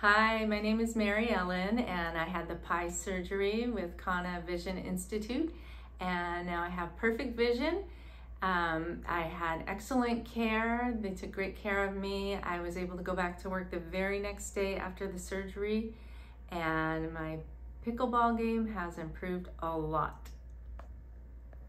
Hi, my name is Mary Ellen and I had the pie surgery with Khanna Vision Institute and now I have perfect vision. Um, I had excellent care. They took great care of me. I was able to go back to work the very next day after the surgery and my pickleball game has improved a lot.